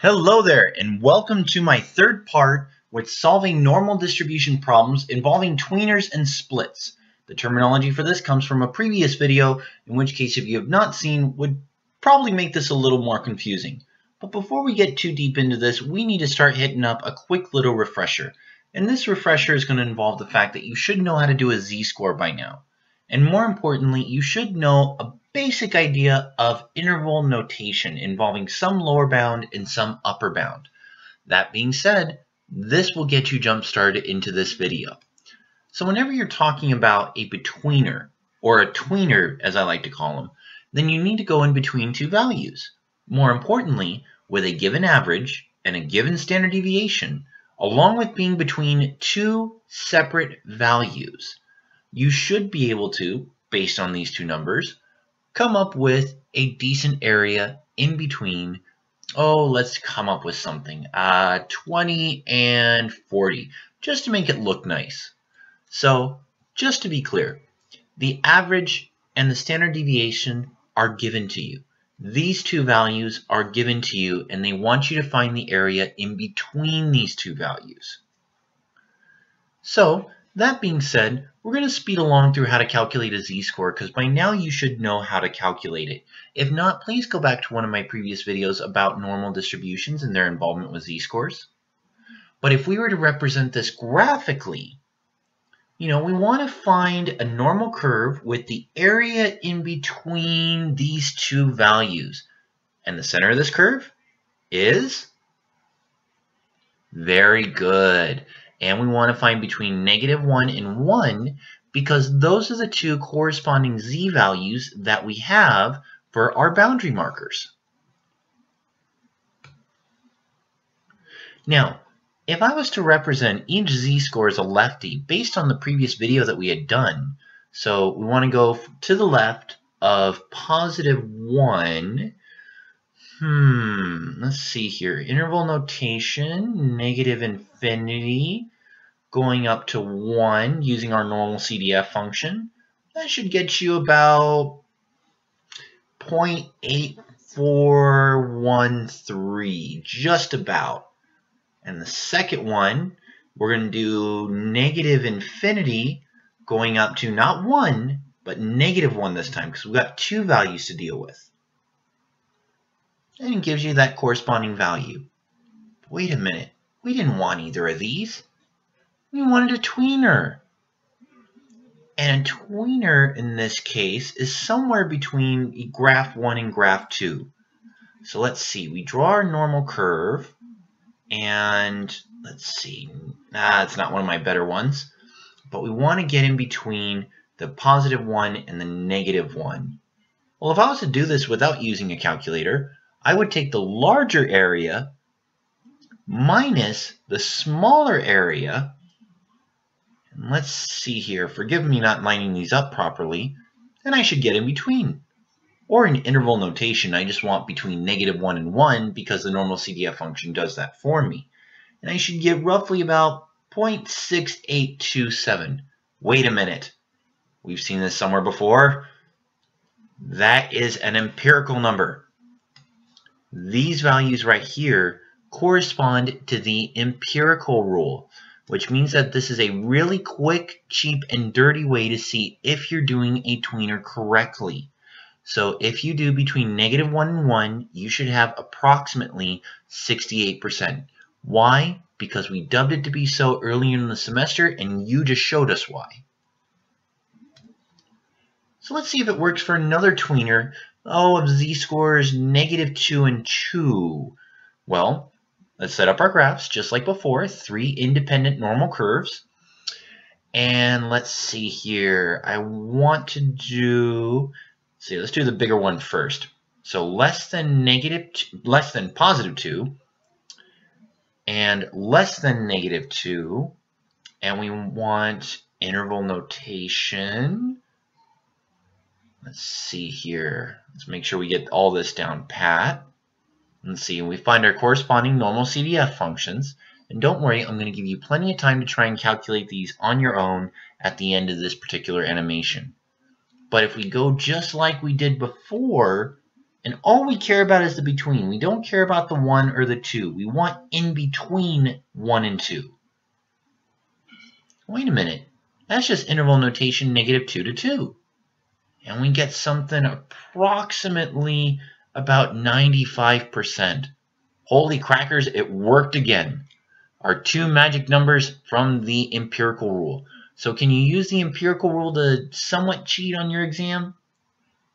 Hello there, and welcome to my third part with solving normal distribution problems involving tweeners and splits. The terminology for this comes from a previous video, in which case if you have not seen, would probably make this a little more confusing. But before we get too deep into this, we need to start hitting up a quick little refresher. And this refresher is going to involve the fact that you should know how to do a z-score by now. And more importantly, you should know a basic idea of interval notation involving some lower bound and some upper bound. That being said, this will get you jump started into this video. So whenever you're talking about a betweener, or a tweener as I like to call them, then you need to go in between two values. More importantly, with a given average and a given standard deviation, along with being between two separate values, you should be able to, based on these two numbers, come up with a decent area in between. Oh, let's come up with something. Uh, 20 and 40, just to make it look nice. So, just to be clear, the average and the standard deviation are given to you. These two values are given to you and they want you to find the area in between these two values. So, that being said, we're going to speed along through how to calculate a z-score because by now you should know how to calculate it. If not, please go back to one of my previous videos about normal distributions and their involvement with z-scores. But if we were to represent this graphically, you know, we want to find a normal curve with the area in between these two values. And the center of this curve is very good and we want to find between negative 1 and 1 because those are the two corresponding z values that we have for our boundary markers. Now, if I was to represent each z-score as a lefty based on the previous video that we had done, so we want to go to the left of positive 1, Hmm, let's see here. Interval notation, negative infinity, going up to 1 using our normal CDF function. That should get you about 0.8413, just about. And the second one, we're going to do negative infinity going up to not 1, but negative 1 this time, because we've got two values to deal with and it gives you that corresponding value. Wait a minute, we didn't want either of these. We wanted a tweener. And a tweener in this case is somewhere between graph 1 and graph 2. So let's see, we draw our normal curve, and let's see, ah, it's not one of my better ones, but we want to get in between the positive 1 and the negative 1. Well, if I was to do this without using a calculator, I would take the larger area minus the smaller area. And let's see here. Forgive me not lining these up properly. And I should get in between. Or in interval notation, I just want between negative 1 and 1 because the normal CDF function does that for me. And I should get roughly about 0.6827. Wait a minute. We've seen this somewhere before. That is an empirical number. These values right here correspond to the empirical rule, which means that this is a really quick, cheap, and dirty way to see if you're doing a tweener correctly. So if you do between negative 1 and 1, you should have approximately 68%. Why? Because we dubbed it to be so earlier in the semester, and you just showed us why. So let's see if it works for another tweener Oh, of z-scores negative 2 and 2. Well, let's set up our graphs just like before. Three independent normal curves. And let's see here. I want to do, see, let's do the bigger one first. So less than negative, less than positive 2 and less than negative 2. And we want interval notation Let's see here. Let's make sure we get all this down pat. Let's see, we find our corresponding normal CDF functions. And don't worry, I'm going to give you plenty of time to try and calculate these on your own at the end of this particular animation. But if we go just like we did before, And all we care about is the between. We don't care about the 1 or the 2. We want in between 1 and 2. Wait a minute. That's just interval notation negative 2 to 2. And we get something approximately about 95%. Holy crackers, it worked again. Our two magic numbers from the empirical rule. So can you use the empirical rule to somewhat cheat on your exam?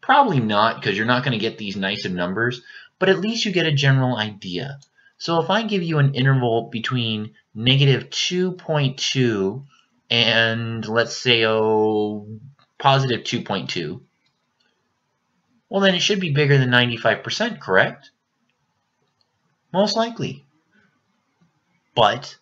Probably not, because you're not going to get these nice of numbers, but at least you get a general idea. So if I give you an interval between negative 2.2 and let's say, oh, positive 2.2, well then it should be bigger than 95%, correct? Most likely. But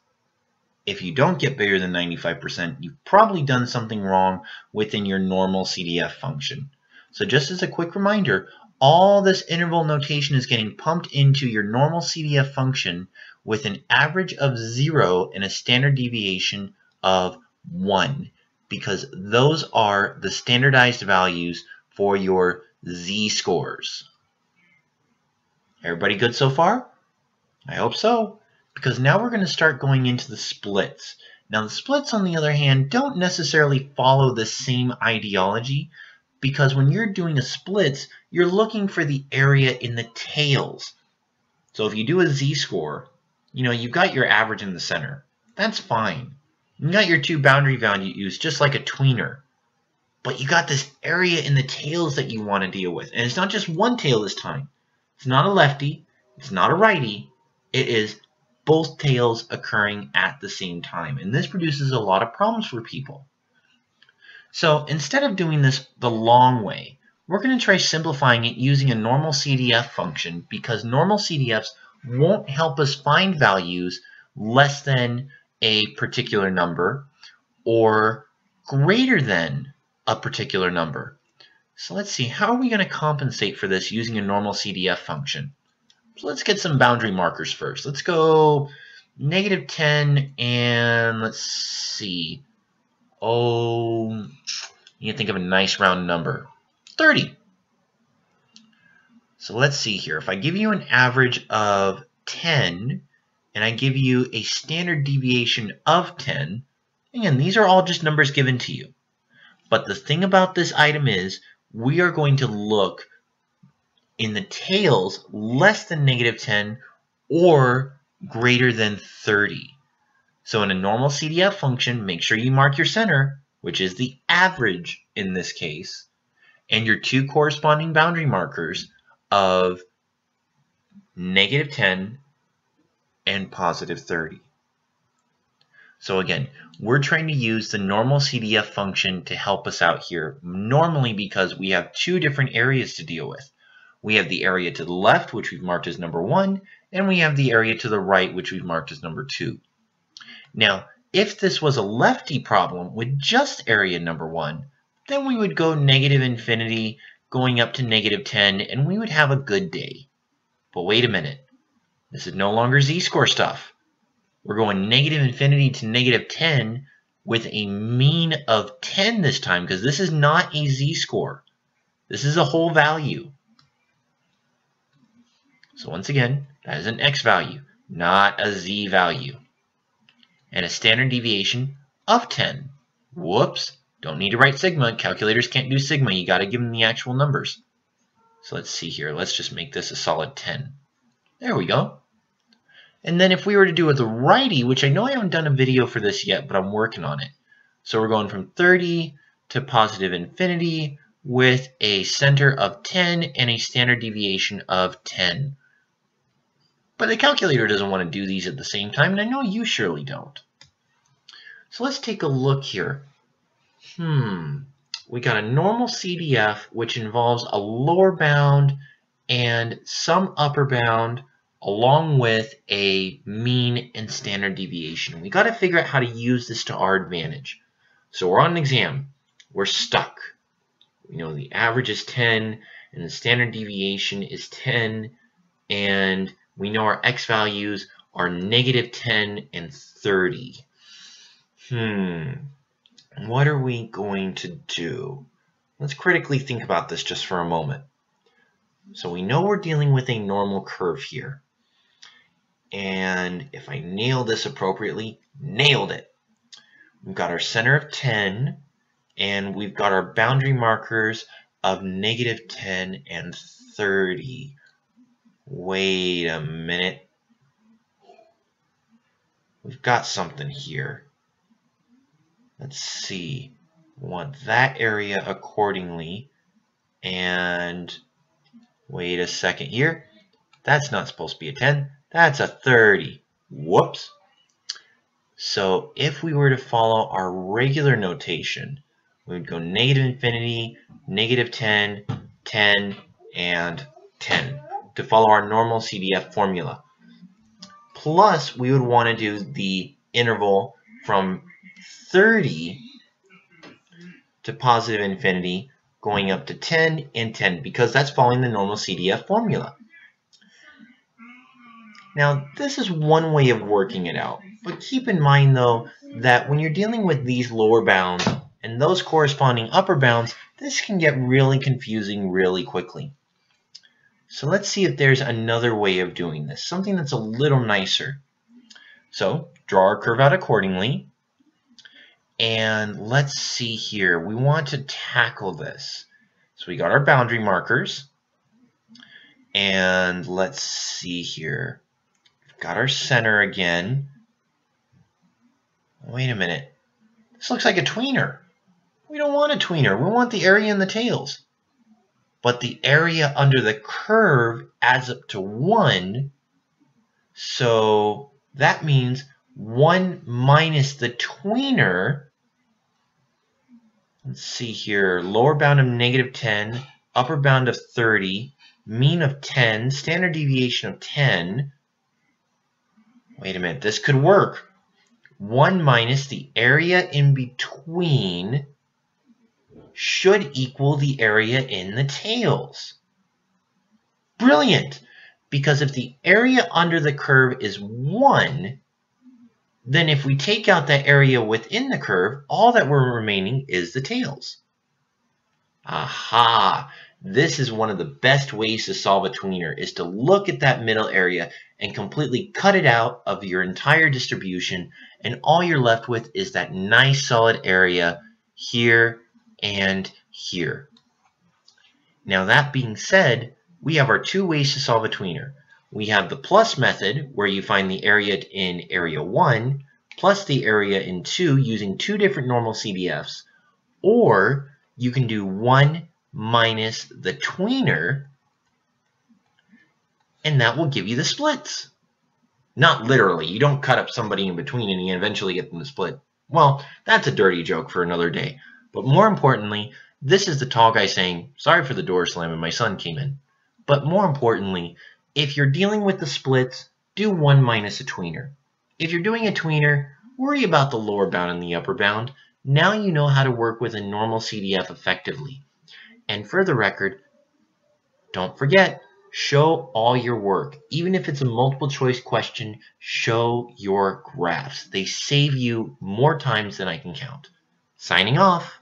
if you don't get bigger than 95%, you've probably done something wrong within your normal CDF function. So just as a quick reminder, all this interval notation is getting pumped into your normal CDF function with an average of 0 and a standard deviation of 1 because those are the standardized values for your z-scores. Everybody good so far? I hope so, because now we're going to start going into the splits. Now the splits, on the other hand, don't necessarily follow the same ideology, because when you're doing a splits, you're looking for the area in the tails. So if you do a z-score, you know, you've got your average in the center. That's fine. You got your two boundary values, just like a tweener. But you got this area in the tails that you want to deal with. And it's not just one tail this time. It's not a lefty. It's not a righty. It is both tails occurring at the same time. And this produces a lot of problems for people. So instead of doing this the long way, we're going to try simplifying it using a normal CDF function because normal CDFs won't help us find values less than a particular number or greater than a particular number. So let's see, how are we going to compensate for this using a normal CDF function? So let's get some boundary markers first. Let's go negative 10 and let's see. Oh, you think of a nice round number. 30. So let's see here. If I give you an average of 10 and I give you a standard deviation of 10, again, these are all just numbers given to you. But the thing about this item is we are going to look in the tails less than negative 10 or greater than 30. So in a normal CDF function, make sure you mark your center, which is the average in this case, and your two corresponding boundary markers of negative 10 and positive 30. So again, we're trying to use the normal CDF function to help us out here, normally because we have two different areas to deal with. We have the area to the left, which we've marked as number 1, and we have the area to the right, which we've marked as number 2. Now, if this was a lefty problem with just area number 1, then we would go negative infinity going up to negative 10, and we would have a good day. But wait a minute. This is no longer z-score stuff. We're going negative infinity to negative 10 with a mean of 10 this time because this is not a z-score. This is a whole value. So once again, that is an x value, not a z value. And a standard deviation of 10. Whoops, don't need to write sigma. Calculators can't do sigma. You got to give them the actual numbers. So let's see here. Let's just make this a solid 10. There we go. And then if we were to do the righty, which I know I haven't done a video for this yet, but I'm working on it. So we're going from 30 to positive infinity with a center of 10 and a standard deviation of 10. But the calculator doesn't want to do these at the same time, and I know you surely don't. So let's take a look here. Hmm, we got a normal CDF, which involves a lower bound and some upper bound along with a mean and standard deviation. We got to figure out how to use this to our advantage. So we're on an exam. We're stuck. We know the average is 10 and the standard deviation is 10 and we know our x values are negative 10 and 30. Hmm, what are we going to do? Let's critically think about this just for a moment. So we know we're dealing with a normal curve here. And if I nail this appropriately, nailed it. We've got our center of 10, and we've got our boundary markers of negative 10 and 30. Wait a minute. We've got something here. Let's see. We want that area accordingly. And wait a second here. That's not supposed to be a 10. That's a 30. Whoops. So if we were to follow our regular notation, we would go negative infinity, negative 10, 10, and 10 to follow our normal CDF formula. Plus, we would want to do the interval from 30 to positive infinity going up to 10 and 10 because that's following the normal CDF formula. Now, this is one way of working it out, but keep in mind though that when you're dealing with these lower bounds and those corresponding upper bounds, this can get really confusing really quickly. So let's see if there's another way of doing this, something that's a little nicer. So draw our curve out accordingly. And let's see here, we want to tackle this. So we got our boundary markers. And let's see here. Got our center again. Wait a minute. This looks like a tweener. We don't want a tweener. We want the area in the tails. But the area under the curve adds up to 1. So that means 1 minus the tweener. Let's see here. Lower bound of negative 10, upper bound of 30, mean of 10, standard deviation of 10. Wait a minute. This could work. 1 minus the area in between should equal the area in the tails. Brilliant! Because if the area under the curve is 1, then if we take out that area within the curve, all that we're remaining is the tails. Aha! This is one of the best ways to solve a tweener, is to look at that middle area and completely cut it out of your entire distribution, and all you're left with is that nice solid area here and here. Now that being said, we have our two ways to solve a tweener. We have the plus method, where you find the area in area 1 plus the area in 2 using two different normal CDFs, or you can do 1 minus the tweener, and that will give you the splits. Not literally. You don't cut up somebody in between and you eventually get them to split. Well, that's a dirty joke for another day. But more importantly, this is the tall guy saying, sorry for the door slamming, my son came in. But more importantly, if you're dealing with the splits, do 1 minus a tweener. If you're doing a tweener, worry about the lower bound and the upper bound. Now you know how to work with a normal CDF effectively. And for the record, don't forget, show all your work. Even if it's a multiple choice question, show your graphs. They save you more times than I can count. Signing off.